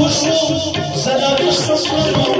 Oh, yeah,